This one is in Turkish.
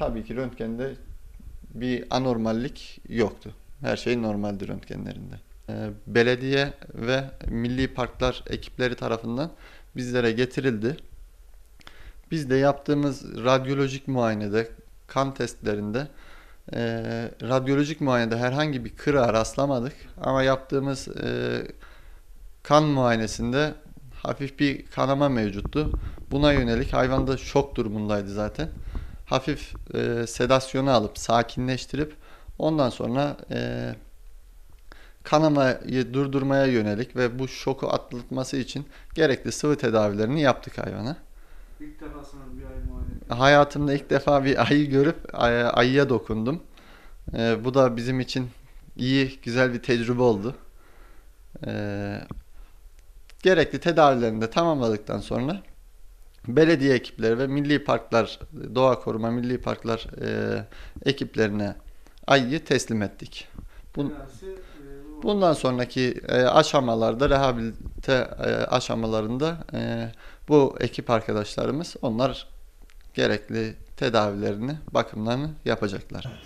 tabii ki röntgende bir anormallik yoktu. Her şey normaldi röntgenlerinde. Ee, belediye ve milli parklar ekipleri tarafından bizlere getirildi. Biz de yaptığımız radyolojik muayenede, kan testlerinde e, radyolojik muayenede herhangi bir kırığa rastlamadık. Ama yaptığımız e, kan muayenesinde hafif bir kanama mevcuttu. Buna yönelik hayvan da şok durumundaydı zaten. Hafif e, sedasyonu alıp sakinleştirip ondan sonra e, kanamayı durdurmaya yönelik ve bu şoku atlatması için gerekli sıvı tedavilerini yaptık hayvana. İlk defa sanırım bir ay muayene. Hayatımda ilk defa bir ayı görüp ay- ayıya dokundum. Ee, bu da bizim için iyi, güzel bir tecrübe oldu. Ee, gerekli tedavilerini de tamamladıktan sonra belediye ekipleri ve milli parklar, doğa koruma milli parklar e, ekiplerine ayıyı teslim ettik. Bun- e, bu- Bundan sonraki e, aşamalarda rehabilite e, aşamalarında e, bu ekip arkadaşlarımız onlar gerekli tedavilerini, bakımlarını yapacaklar.